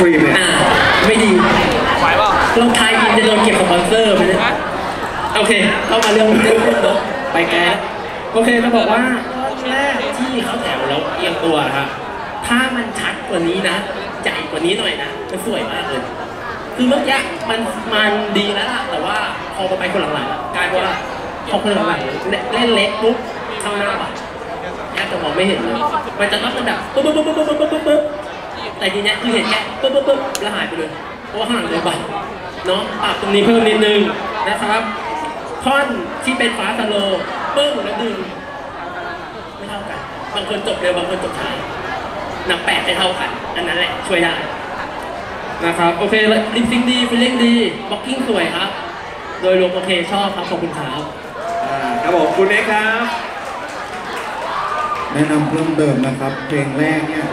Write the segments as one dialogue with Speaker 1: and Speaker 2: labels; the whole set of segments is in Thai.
Speaker 1: ครีมเนี่ย
Speaker 2: อ่าไม่ดี
Speaker 3: ไหวเปล่า
Speaker 2: ลองทายอินจะโดนเก็บสปอนเซอร์ไปเลยโอเคเข้ามาเรื่องเรื่องเนอะไปแกแล้วโอเคจะบอกว่าท่อนแรกที่เขาแถวแล้วเอียงตัวครับถ้ามันชัดกว่านี้นะใหญ่กว่านี้หน่อยนะจะสวยมากเลย คือเมื่อกี้มันมันดีแล้วล่ะแต่ว่าพอไปคนหลังๆอะกลายเป็นว่าพอคนหลังๆเล่นเล็กปุ๊บข้างหน้าอะแทบจะมองไม่เห็นเลยมันจะต้องเป็นแบบปุ๊บปุ๊บปุ๊บปุ๊บปุ๊บปุ๊บปุ๊บ แต่ทีเนี้ยคือเห็นแค่ปุ๊บปุ๊บปุ๊บแล้วหายไปเลย เพราะว่าข้างหลังเลยบังเนาะปรับตรงนี้เพิ่มนิดนึงนะครับท่อนที่เป็นฟ้า slow ปึ้งแล้วดึงไม่เท่ากัน บางคนจบเร็วบางคนจบช้านับแปดไม่เท่ากัน อันนั้นแหละช่วยได้นะครับ โอเค lip sync ดี feeling ดี blocking สวยครับ โดยรวมโอเคชอบครับ ขอบคุณครับ
Speaker 1: อ่าครับผมคุณเอ็กซ์ครับ
Speaker 4: แนะนำเพิ่มเติมนะครับ เพลงแรกเนี่ย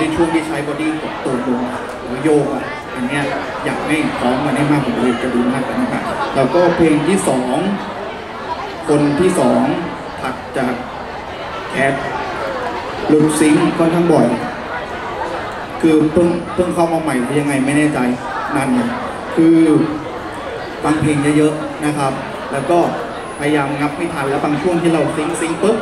Speaker 4: อ่าตอนที่ช่วงที่ใช้ body กดตัวลงหรือโยกอะอันเนี้ยอยากให้พร้อมกันให้มากกว่านี้จะดูมากกว่านี้ครับแล้วก็เพลงที่สองคนที่สองถัดจากแคทหลุด sync ค่อนข้างบ่อย คือเพิ่งเพิ่งเข้ามาใหม่หรือยังไงไม่แน่ใจนั่นไงคือฟังเพลงเยอะๆนะครับ แล้วก็พยายามงับไม่ทันแล้วบางช่วงที่เราซิงค์ซิงค์ปุ๊บ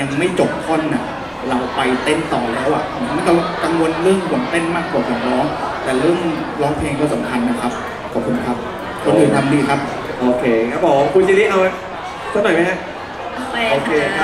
Speaker 4: ยังไม่จบท่อนน่ะ เราไปเต้นต่อแล้วอะมันก็กังวลเรื่องห่วงเต้นมากกว่าของร้อง แต่เรื่องร้องเพลงก็สำคัญนะครับ ขอบคุณครับ คนอื่นทำดีครับ
Speaker 1: โอเคครับผมคุณจิริเอาสักหน่อยไหมฮะ โอเคครับ